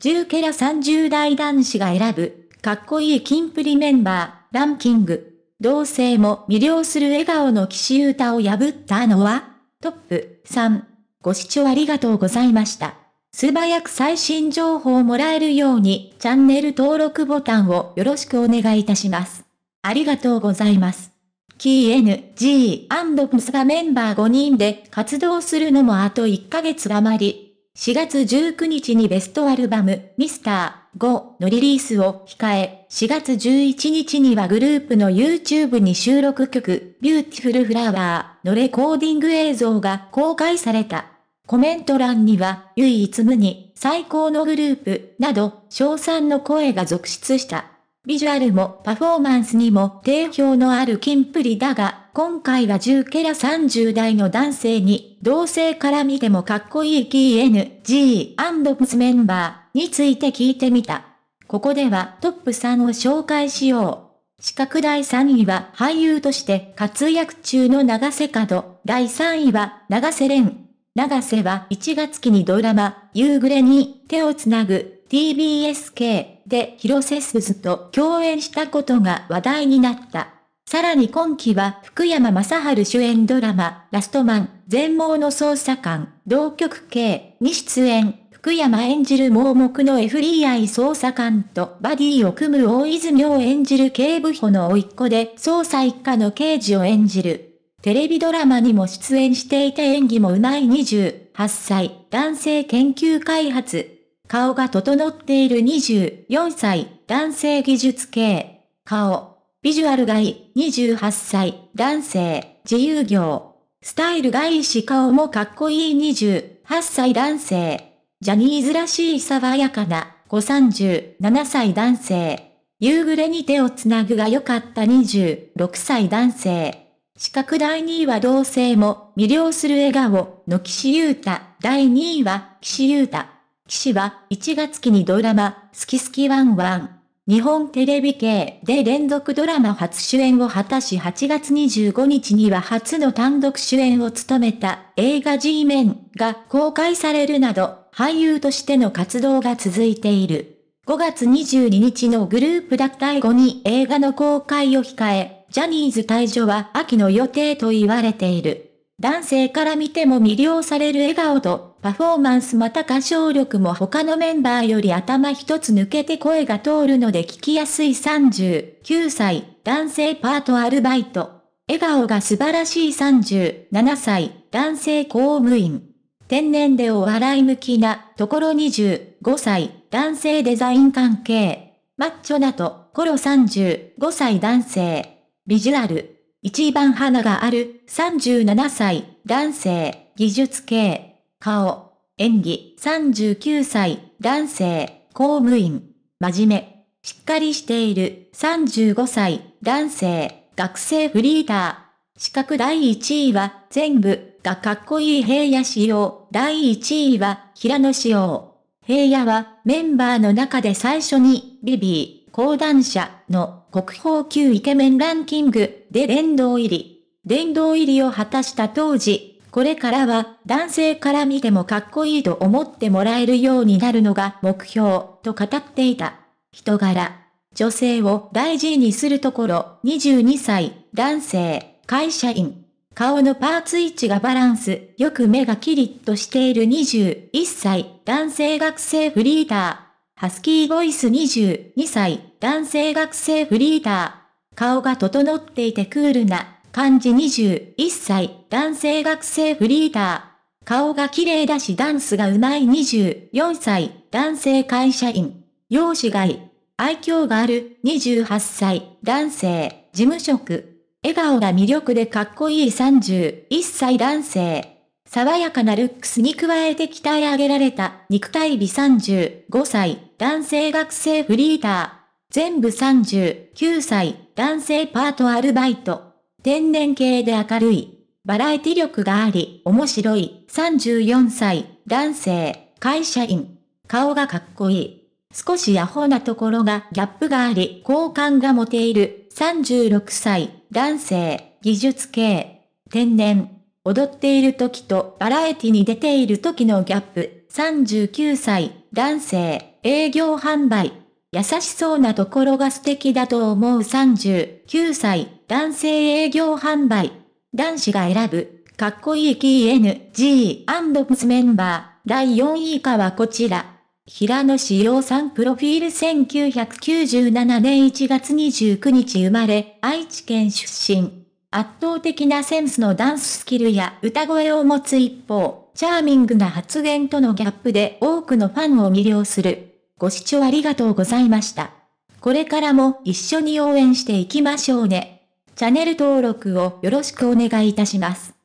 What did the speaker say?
10ケラ30代男子が選ぶ、かっこいいキンプリメンバー、ランキング。同性も魅了する笑顔の岸優太を破ったのは、トップ3。ご視聴ありがとうございました。素早く最新情報をもらえるように、チャンネル登録ボタンをよろしくお願いいたします。ありがとうございます。キー N、G& プスがメンバー5人で活動するのもあと1ヶ月余り。4月19日にベストアルバム、ミスター5のリリースを控え、4月11日にはグループの YouTube に収録曲、 Beautiful Flower のレコーディング映像が公開された。コメント欄には、唯一無二、最高のグループ、など、賞賛の声が続出した。ビジュアルもパフォーマンスにも定評のあるキンプリだが、今回は10から30代の男性に、同性から見てもかっこいい KNG& プスメンバーについて聞いてみた。ここではトップ3を紹介しよう。四角第3位は俳優として活躍中の長瀬角。第3位は長瀬廉。長瀬は1月期にドラマ、夕暮れに手をつなぐ TBSK で広瀬すずと共演したことが話題になった。さらに今期は福山雅治主演ドラマ、ラストマン、全盲の捜査官、同局系に出演。福山演じる盲目の FBI 捜査官とバディを組む大泉を演じる警部補の甥っ子で捜査一課の刑事を演じる。テレビドラマにも出演していて演技も上手い28歳、男性研究開発、顔が整っている24歳、男性技術系。顔。ビジュアルがいい、28歳、男性、自由業。スタイルがいいし顔もかっこいい28歳男性。ジャニーズらしい爽やかな、537歳男性。夕暮れに手をつなぐが良かった26歳男性。四角第2位は同性も魅了する笑顔の岸優太。第2位は岸優太。岸は1月期にドラマ、好き好きワンワン。日本テレビ系で連続ドラマ初主演を果たし8月25日には初の単独主演を務めた映画 G メンが公開されるなど俳優としての活動が続いている。5月22日のグループ脱退後に映画の公開を控え、ジャニーズ退場は秋の予定と言われている。男性から見ても魅了される笑顔と、パフォーマンスまた歌唱力も他のメンバーより頭一つ抜けて声が通るので聞きやすい39歳、男性パートアルバイト。笑顔が素晴らしい37歳、男性公務員。天然でお笑い向きなところ25歳、男性デザイン関係。マッチョなところ35歳男性。ビジュアル。一番花がある37歳男性技術系顔演技39歳男性公務員真面目しっかりしている35歳男性学生フリーター。資格第1位は全部がかっこいい平野仕様。第1位は平野仕様。平野はメンバーの中で最初にビビー講談社の国宝級イケメンランキングで殿堂入り。殿堂入りを果たした当時、これからは男性から見てもかっこいいと思ってもらえるようになるのが目標と語っていた。人柄。女性を大事にするところ、22歳、男性、会社員。顔のパーツ位置がバランス、よく目がキリッとしている21歳、男性学生フリーター。ハスキーボイス22歳、男性学生フリーター。顔が整っていてクールな、漢字21歳、男性学生フリーター。顔が綺麗だしダンスが上手い24歳、男性会社員。容姿がいい。愛嬌がある28歳、男性、事務職。笑顔が魅力でかっこいい31歳男性。爽やかなルックスに加えて鍛え上げられた肉体美35歳男性学生フリーター。全部39歳男性パートアルバイト。天然系で明るい。バラエティ力があり面白い34歳男性会社員。顔がかっこいい。少しアホなところがギャップがあり好感が持ている36歳男性技術系。天然。踊っている時とバラエティに出ている時のギャップ、39歳、男性、営業販売。優しそうなところが素敵だと思う39歳、男性営業販売。男子が選ぶ、かっこいい KNG& メンバー、第4位以下はこちら。平野志陽さんプロフィール1997年1月29日生まれ、愛知県出身。圧倒的なセンスのダンススキルや歌声を持つ一方、チャーミングな発言とのギャップで多くのファンを魅了する。ご視聴ありがとうございました。これからも一緒に応援していきましょうね。チャンネル登録をよろしくお願いいたします。